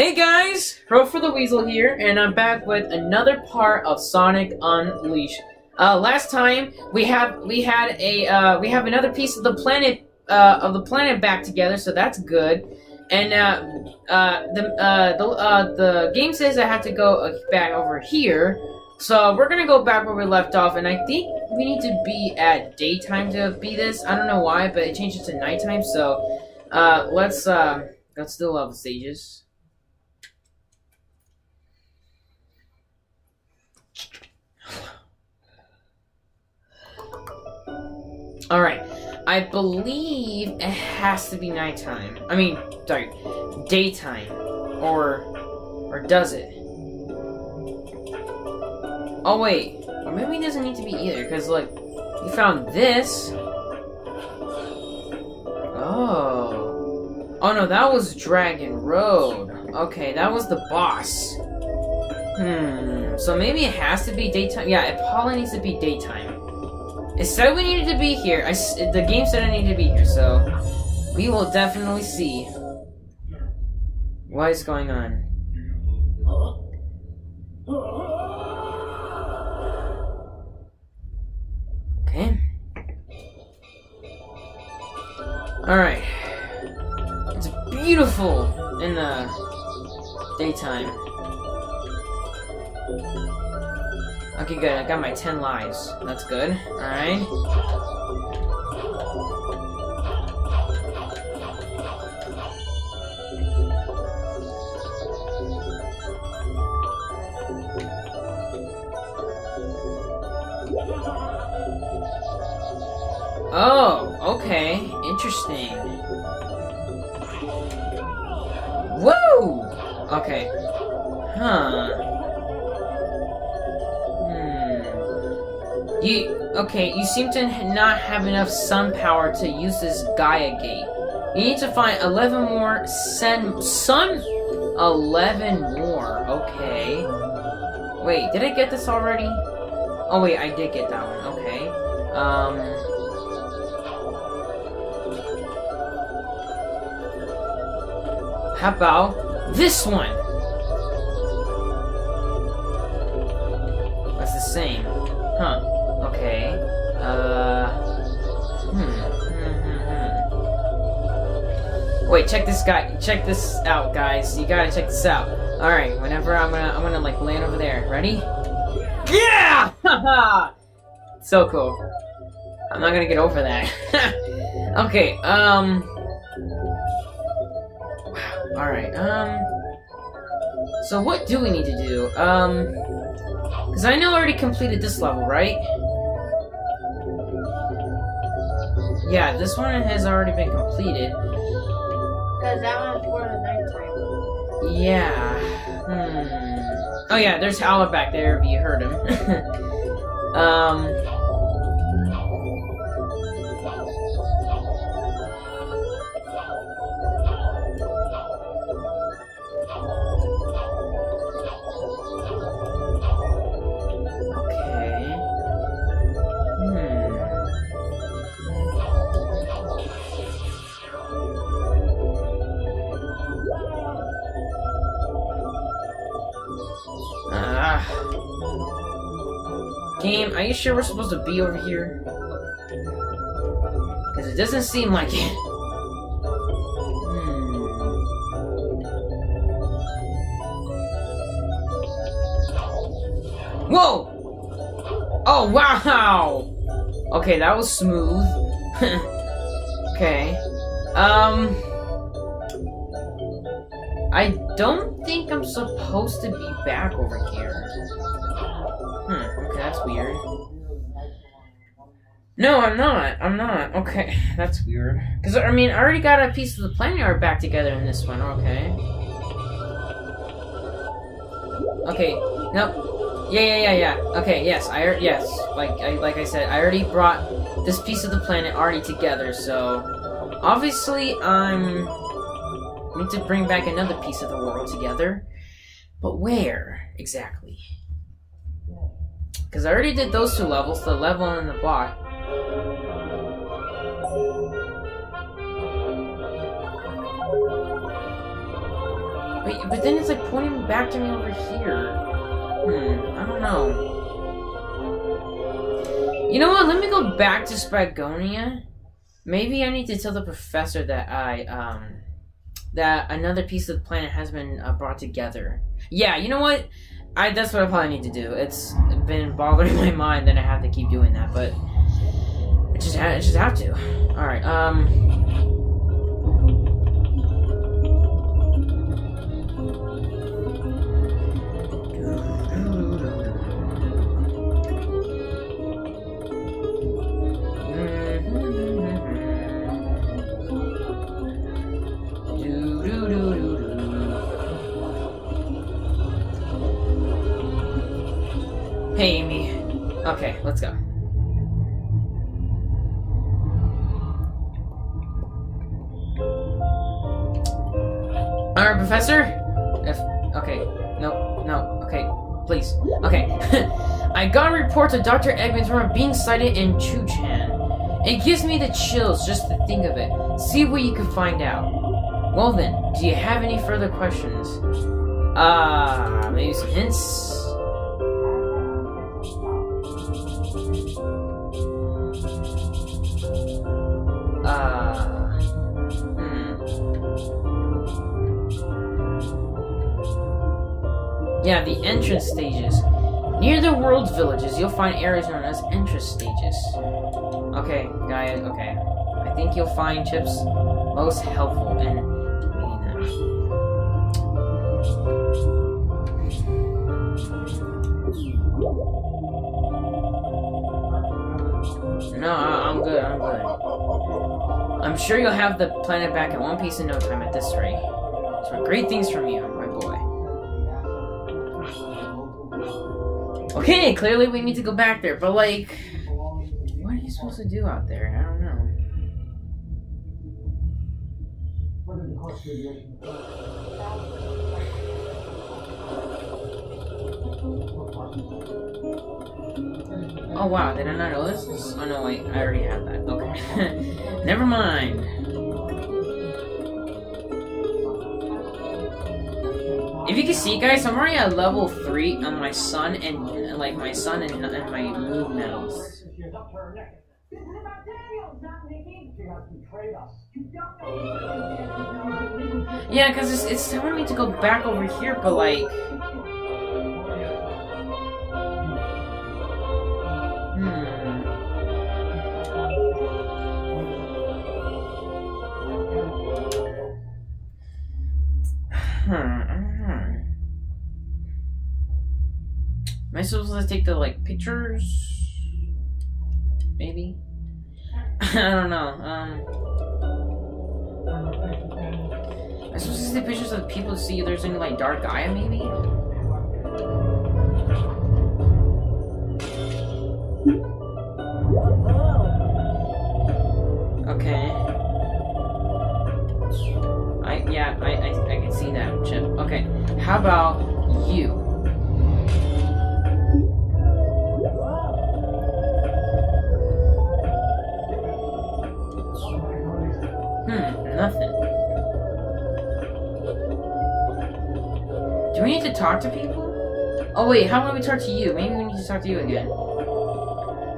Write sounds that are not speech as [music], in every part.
Hey guys, Rofur the Weasel here, and I'm back with another part of Sonic Unleashed. Uh, last time we have we had a uh, we have another piece of the planet uh, of the planet back together, so that's good. And uh, uh, the uh, the the game says I have to go back over here, so we're gonna go back where we left off. And I think we need to be at daytime to be this. I don't know why, but it changed it to nighttime. So uh, let's uh, let's do level stages. All right. I believe it has to be nighttime. I mean, sorry, daytime, or or does it? Oh wait, or maybe it doesn't need to be either. Cause look, we found this. Oh, oh no, that was Dragon Road. Okay, that was the boss. Hmm. So maybe it has to be daytime. Yeah, it probably needs to be daytime. It said we needed to be here. I, the game said I needed to be here, so we will definitely see what is going on. Okay. Alright. It's beautiful in the daytime. Okay, good. I got my 10 lives. That's good. Alright. Oh, okay. Interesting. Whoa! Okay. Huh. You okay? You seem to not have enough sun power to use this Gaia gate. You need to find eleven more sun sun. Eleven more. Okay. Wait, did I get this already? Oh wait, I did get that one. Okay. Um. How about this one? Wait, check this guy. Check this out, guys. You gotta check this out. All right. Whenever I'm gonna, I'm gonna like land over there. Ready? Yeah! [laughs] so cool. I'm not gonna get over that. [laughs] okay. Um. Wow. All right. Um. So what do we need to do? Um. Because I know I already completed this level, right? Yeah, this one has already been completed. Because that one's for the nighttime. Yeah. Hmm. Oh yeah, there's Howler back there if you heard him. [laughs] um. Game, are you sure we're supposed to be over here? Because it doesn't seem like it. Hmm. Whoa! Oh, wow! Okay, that was smooth. [laughs] okay. Um... I don't think I'm supposed to be back over here. That's weird. No, I'm not. I'm not. Okay, [laughs] that's weird. Because, I mean, I already got a piece of the planet art back together in this one. Okay. Okay, no. Yeah, yeah, yeah, yeah. Okay, yes, I, yes. Like I, like I said, I already brought this piece of the planet already together, so... Obviously, I'm... Need to bring back another piece of the world together. But where, exactly? Because I already did those two levels, the level and the block. But, but then it's like pointing back to me over here. Hmm, I don't know. You know what? Let me go back to Spagonia. Maybe I need to tell the professor that I, um, that another piece of the planet has been uh, brought together. Yeah, you know what? I that's what I probably need to do. It's been bothering [laughs] my mind that I have to keep doing that, but I just I just have to. All right. Um. Okay, let's go. Alright, Professor? If, okay, no, no, okay, please. Okay. [laughs] I got a report to Dr. Eggman's room being sighted in Chun-nan. It gives me the chills just to think of it. See what you can find out. Well then, do you have any further questions? Uh, maybe some hints? Yeah, the entrance stages. Near the world villages, you'll find areas known as entrance stages. Okay, guys, okay. I think you'll find chips most helpful in meeting them. No, I- I'm good, I'm good. I'm sure you'll have the planet back in one piece in no time at this rate. So great things from you, my boy. Okay, clearly we need to go back there, but like, what are you supposed to do out there? I don't know. Oh wow, did I not know this? Oh no, wait, I already have that. Okay. [laughs] Never mind. You can see, guys, I'm already at level 3 on my sun and, like, my sun and, and my moon medals. Yeah, because it's, it's telling me to go back over here, but like... Hmm. Hmm. Am I supposed to take the like pictures? Maybe. [laughs] I don't know. Um. Am I supposed to take pictures of people to see if there's any like dark Gaia? Maybe. Okay. I yeah, I, I I can see that chip. Okay. How about you? Nothing. Do we need to talk to people? Oh wait, how about we talk to you? Maybe we need to talk to you again.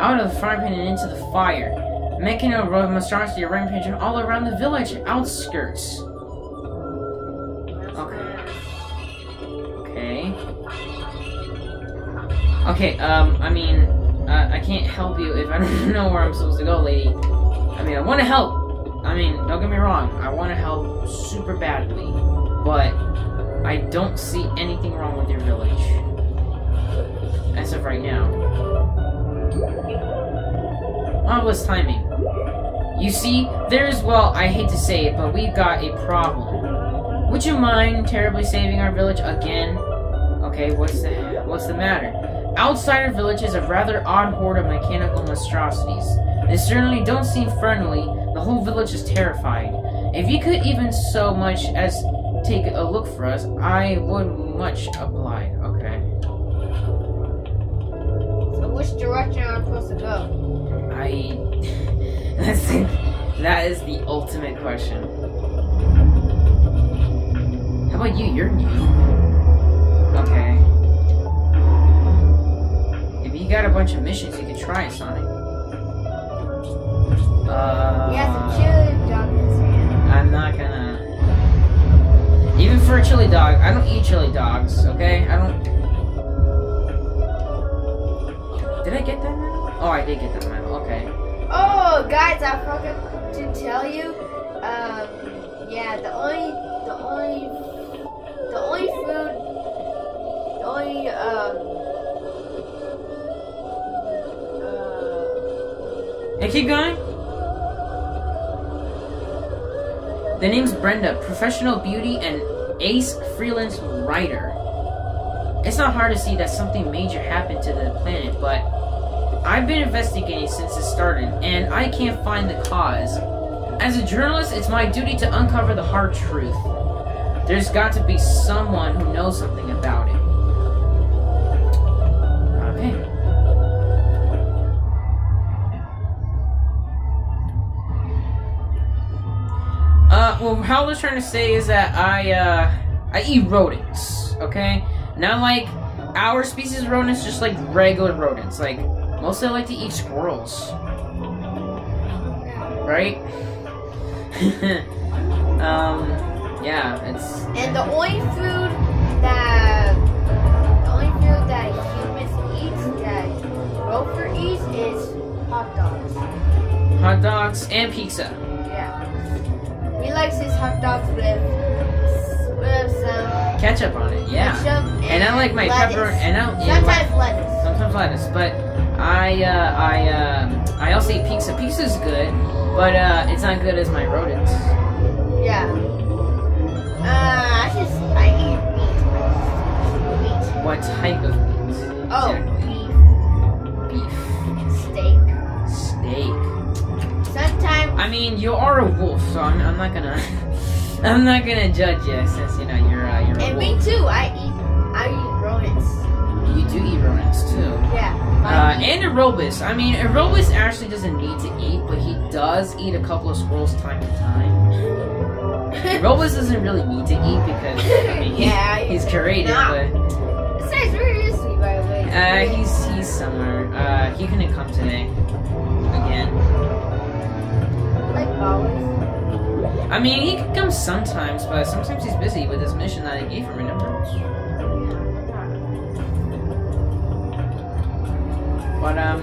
Out of the frying pan and into the fire, making a road monstrosity rampaging all around the village outskirts. Okay. Okay. Okay, um, I mean, uh, I can't help you if I [laughs] don't know where I'm supposed to go, lady. I mean, I want to help. Mean, don't get me wrong, I want to help super badly, but I don't see anything wrong with your village. As of right now. Marvelous timing. You see, there's, well, I hate to say it, but we've got a problem. Would you mind terribly saving our village again? Okay, what's the, what's the matter? Outsider village is a rather odd horde of mechanical monstrosities. They certainly don't seem friendly. The whole village is terrified. If you could even so much as take a look for us, I would much oblige. Okay. So which direction am I supposed to go? I. [laughs] That's that is the ultimate question. How about you, you're new. Okay. If you got a bunch of missions, you could try it, Sonic. Uh, He has a chili dog in his hand. I'm not gonna. Even for a chili dog, I don't eat chili dogs. Okay, I don't. Did I get that medal? Oh, I did get that medal. Okay. Oh, guys, I forgot to tell you. Um, yeah, the only, the only, the only food, the only um. Yeah, keep going. The name's Brenda, professional beauty and ace freelance writer. It's not hard to see that something major happened to the planet, but I've been investigating since it started, and I can't find the cause. As a journalist, it's my duty to uncover the hard truth. There's got to be someone who knows something about Uh, well, how I was trying to say is that I, uh, I eat rodents, okay? Not like our species of rodents, just like regular rodents. Like, mostly I like to eat squirrels. Right? [laughs] um, yeah, it's... and the only food that, the only food that humans eat, that Rover eats, is hot dogs. Hot dogs and pizza. Hot dogs with, with some Ketchup on it, yeah. ketchup And I like my lettuce. pepper, and I... yeah, Sometimes lettuce. sometimes lettuce, but I uh, I uh, I also eat pizza. Pizza's good, but uh, it's not good as my rodents. Yeah. Uh, I just I eat meat. Meat. What type of meat? Oh, Exactly. beef, Beef, steak. steak. Sometimes I mean, you are a wolf, so I'm, I'm not gonna I'm not gonna judge you since you know you're uh, you're a and me too. I eat I eat rodents. You do eat rodents too. Yeah. Uh, and Aerobus. I mean, Aerobus actually doesn't need to eat, but he does eat a couple of squirrels time to time. [laughs] Aerobus doesn't really need to eat because I mean, he- Yeah, he's creative, nah. but Besides, where is he by the way? uh, he's he's somewhere. Uh, he couldn't come today again. like always. I mean, he could come sometimes, but sometimes he's busy with his mission that I gave him. Remember? But um,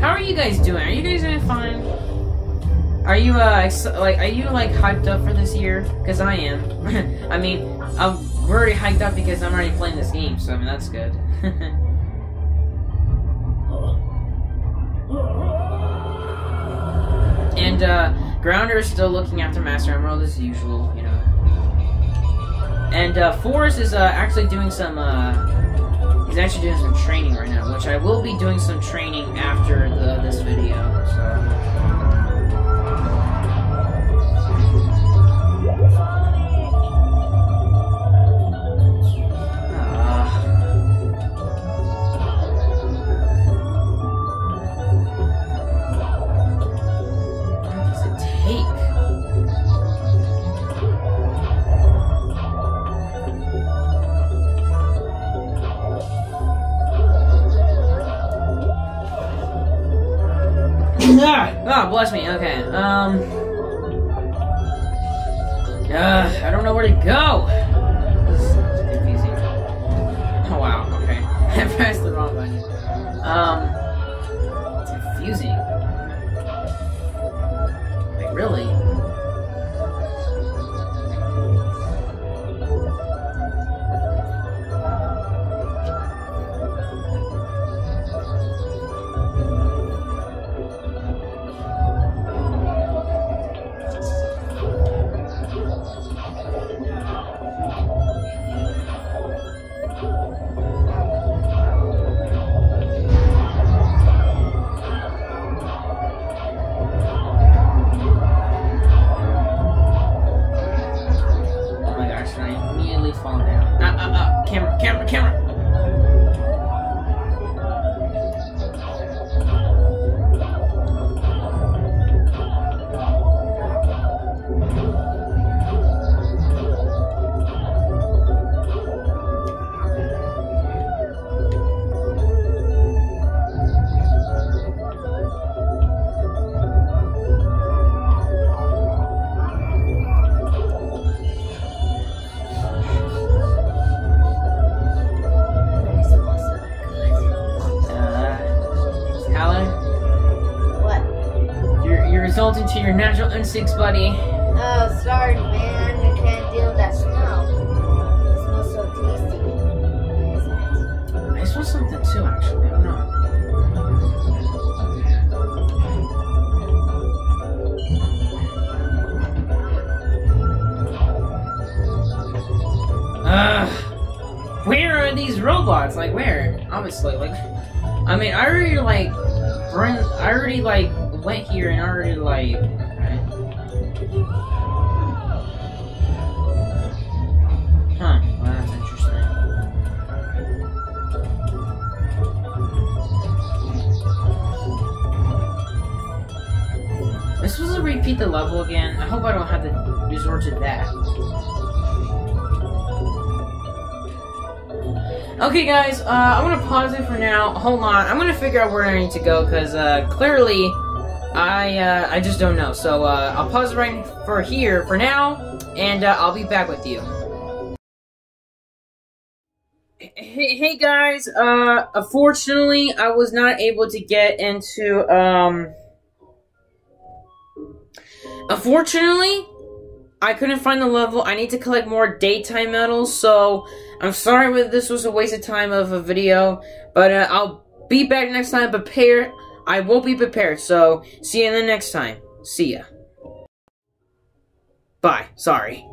how are you guys doing? Are you guys doing fine? Are you uh like are you like hyped up for this year? Cause I am. [laughs] I mean, I'm very hyped up because I'm already playing this game, so I mean that's good. [laughs] and uh, Grounder is still looking after Master Emerald as usual, you know. And uh, Forrest is uh, actually doing some. Uh, he's actually doing some training right now, which I will be doing some training after the, this video. So. Ah, ah, bless me. Okay. Um. Uh, I don't know where to go. This is confusing. Oh wow. Okay. [laughs] I pressed the wrong button. Um. It's confusing. Wait, really? Into your natural instincts, buddy. Oh, sorry, man. I can't deal with that smell. It smells so tasty. I smell something too, actually. I don't know. Ugh. Where are these robots? Like, where? Obviously, like, I mean, I already like, bring, I already like went here and already like. Huh. Well, that's interesting. To repeat the level again? I hope I don't have to resort to that. Okay, guys, uh, I'm gonna pause it for now. Hold on, I'm gonna figure out where I need to go because uh, clearly, I uh, I just don't know. So uh, I'll pause right for here for now, and uh, I'll be back with you. Hey, hey guys, uh, unfortunately, I was not able to get into, um, unfortunately, I couldn't find the level. I need to collect more daytime medals, so I'm sorry if this was a waste of time of a video, but uh, I'll be back next time prepared. I will be prepared, so see you in the next time. See ya. Bye. Sorry.